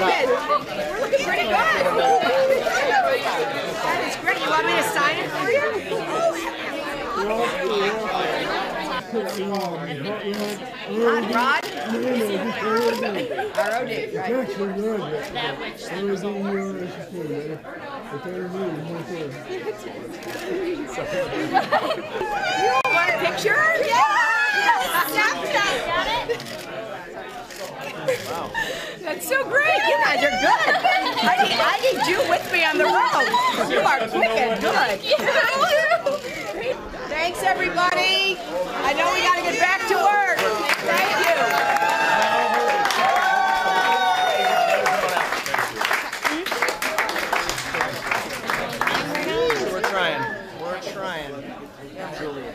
good. Looking pretty good. That is great. You want me to sign it for you? Hot rod? ROD, right. You want a picture? Yeah! Snapchat. That's so great. You guys are good. I need, I need you with me on the road. You are quick and good. Thanks, everybody. I know we got to get back to work. Thank you. trying. Julia.